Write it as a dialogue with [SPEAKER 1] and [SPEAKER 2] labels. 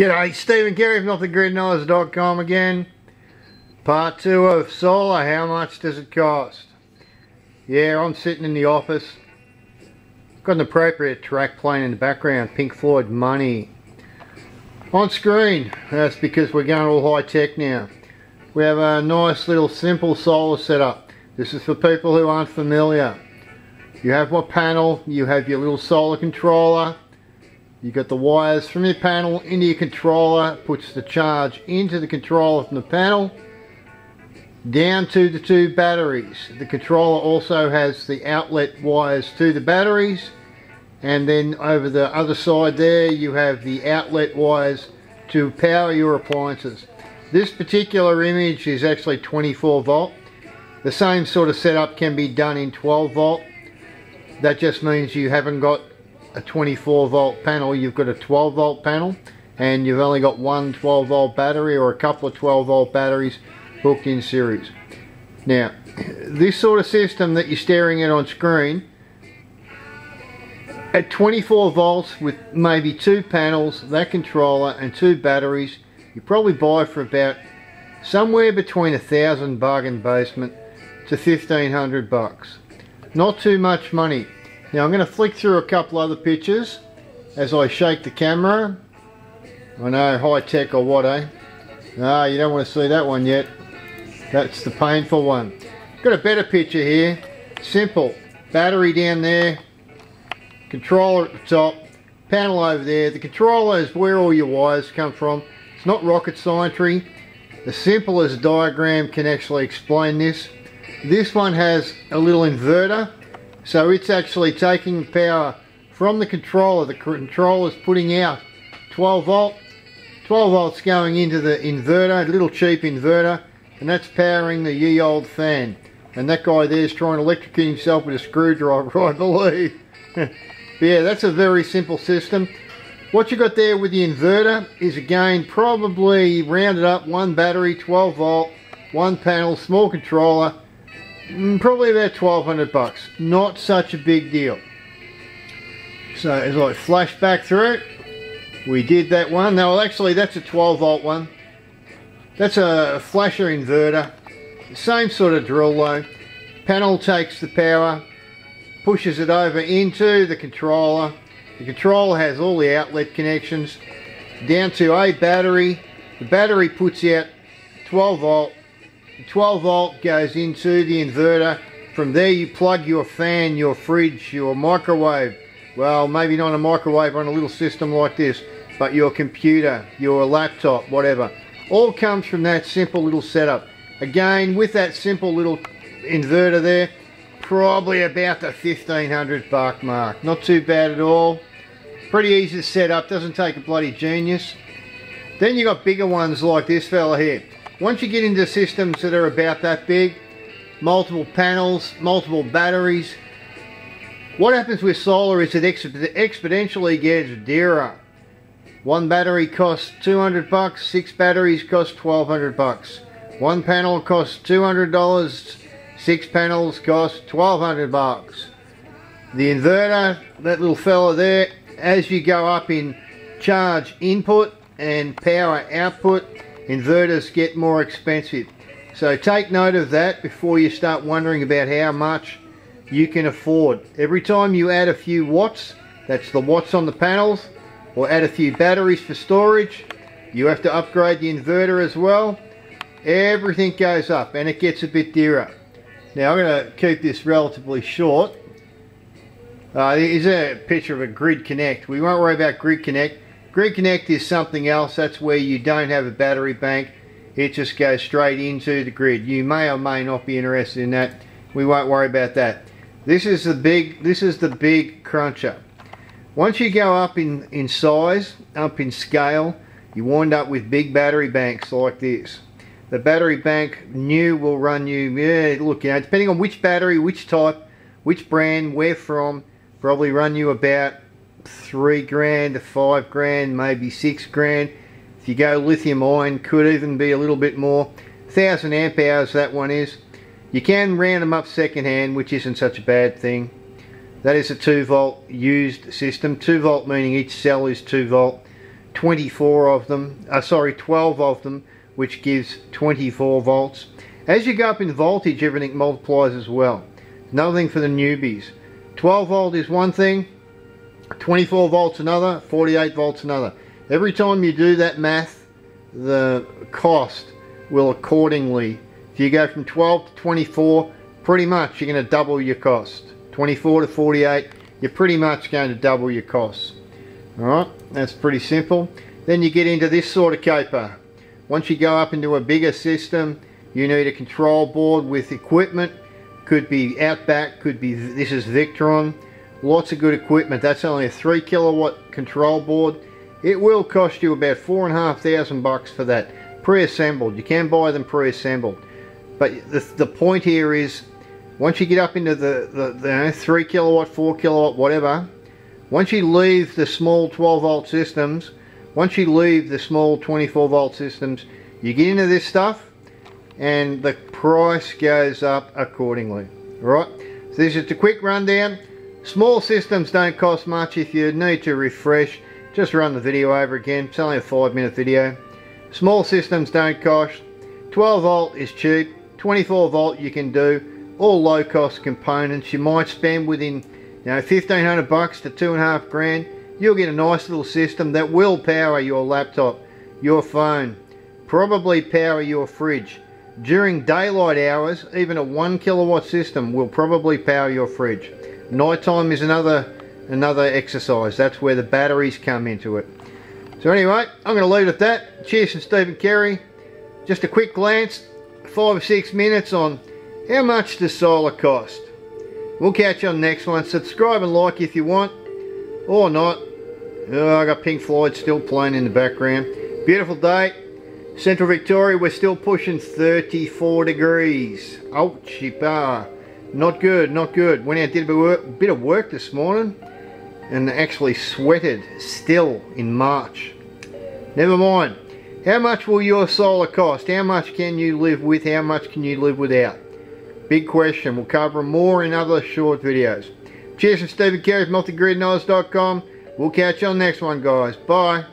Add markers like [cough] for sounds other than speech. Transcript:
[SPEAKER 1] G'day, Stephen Carey from OffTheGridInOz.com again. Part 2 of solar, how much does it cost? Yeah, I'm sitting in the office. Got an appropriate track playing in the background, Pink Floyd Money. On screen, that's because we're going all high tech now. We have a nice little simple solar setup. This is for people who aren't familiar. You have what panel, you have your little solar controller, you got the wires from your panel into your controller, puts the charge into the controller from the panel, down to the two batteries. The controller also has the outlet wires to the batteries, and then over the other side there you have the outlet wires to power your appliances. This particular image is actually 24 volt. The same sort of setup can be done in 12 volt. That just means you haven't got a 24 volt panel, you've got a 12 volt panel and you've only got one 12 volt battery or a couple of 12 volt batteries hooked in series. Now, this sort of system that you're staring at on screen, at 24 volts with maybe two panels, that controller and two batteries, you probably buy for about somewhere between a thousand bargain basement to 1500 bucks. Not too much money. Now I'm going to flick through a couple other pictures as I shake the camera. I know, high tech or what, eh? Ah, you don't want to see that one yet. That's the painful one. Got a better picture here. Simple. Battery down there. Controller at the top. Panel over there. The controller is where all your wires come from. It's not rocket science. The simplest diagram can actually explain this. This one has a little inverter so it's actually taking power from the controller. The controller is putting out 12 volt. 12 volts going into the inverter, a little cheap inverter, and that's powering the ye old fan. And that guy there is trying to electrocute himself with a screwdriver, [laughs] I believe. [laughs] yeah, that's a very simple system. What you got there with the inverter is again probably rounded up one battery, 12 volt, one panel, small controller, Mm, probably about 1200 bucks. Not such a big deal. So as I flash back through, we did that one. Now actually that's a 12 volt one. That's a flasher inverter. Same sort of drill though. Panel takes the power, pushes it over into the controller. The controller has all the outlet connections down to a battery. The battery puts out 12 volt 12 volt goes into the inverter. From there you plug your fan, your fridge, your microwave. Well, maybe not a microwave on a little system like this, but your computer, your laptop, whatever. All comes from that simple little setup. Again, with that simple little inverter there, probably about the 1500 buck mark. Not too bad at all. Pretty easy to set up, doesn't take a bloody genius. Then you got bigger ones like this fella here. Once you get into systems that are about that big, multiple panels, multiple batteries, what happens with solar is it exponentially gets dearer. One battery costs 200 bucks, six batteries cost 1200 bucks. One panel costs $200, six panels cost 1200 bucks. The inverter, that little fella there, as you go up in charge input and power output, inverters get more expensive. So take note of that before you start wondering about how much you can afford. Every time you add a few watts, that's the watts on the panels, or add a few batteries for storage, you have to upgrade the inverter as well. Everything goes up and it gets a bit dearer. Now I'm going to keep this relatively short. Uh, a picture of a Grid Connect. We won't worry about Grid Connect. Grid Connect is something else. That's where you don't have a battery bank. It just goes straight into the grid. You may or may not be interested in that. We won't worry about that. This is the big this is the big cruncher. Once you go up in, in size, up in scale, you wind up with big battery banks like this. The battery bank new will run you, yeah, look, you know, depending on which battery, which type, which brand, where from, probably run you about three grand to five grand, maybe six grand. If you go lithium ion, could even be a little bit more. Thousand amp hours that one is. You can round them up second hand, which isn't such a bad thing. That is a 2 volt used system. 2 volt meaning each cell is 2 volt. 24 of them, uh, sorry 12 of them which gives 24 volts. As you go up in voltage everything multiplies as well. Another thing for the newbies. 12 volt is one thing, 24 volts another, 48 volts another. Every time you do that math, the cost will accordingly. If you go from 12 to 24, pretty much you're going to double your cost. 24 to 48, you're pretty much going to double your costs. Alright, that's pretty simple. Then you get into this sort of caper. Once you go up into a bigger system, you need a control board with equipment. Could be Outback, could be, this is Victron. Lots of good equipment. That's only a 3 kilowatt control board. It will cost you about four and a half thousand bucks for that. Pre-assembled. You can buy them pre-assembled. But the, the point here is, once you get up into the, the, the you know, 3 kilowatt, 4 kilowatt, whatever, once you leave the small 12 volt systems, once you leave the small 24 volt systems, you get into this stuff and the price goes up accordingly. Right? So this is just a quick rundown. Small systems don't cost much. If you need to refresh, just run the video over again. It's only a five minute video. Small systems don't cost. 12 volt is cheap. 24 volt you can do. All low cost components. You might spend within you know 1500 bucks to two and a half grand. You'll get a nice little system that will power your laptop, your phone, probably power your fridge. During daylight hours, even a one kilowatt system will probably power your fridge. Nighttime is another another exercise. That's where the batteries come into it. So anyway, I'm going to leave it at that. Cheers from Stephen Carey. Just a quick glance, five or six minutes on how much does solar cost. We'll catch you on the next one. Subscribe and like if you want, or not. Oh, I got Pink Floyd still playing in the background. Beautiful day. Central Victoria, we're still pushing 34 degrees. Ouchie bar. Not good, not good. Went out, did a work, bit of work this morning and actually sweated still in March. Never mind. How much will your solar cost? How much can you live with? How much can you live without? Big question. We'll cover more in other short videos. Cheers from Stephen Carey from multigridknowledge.com. We'll catch you on the next one, guys. Bye.